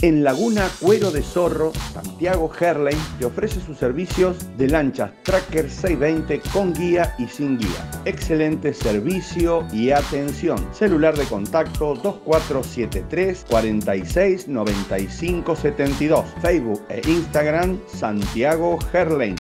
En Laguna Cuero de Zorro, Santiago Herley te ofrece sus servicios de lanchas Tracker 620 con guía y sin guía. Excelente servicio y atención. Celular de contacto 2473 46 95 72. Facebook e Instagram Santiago Herley.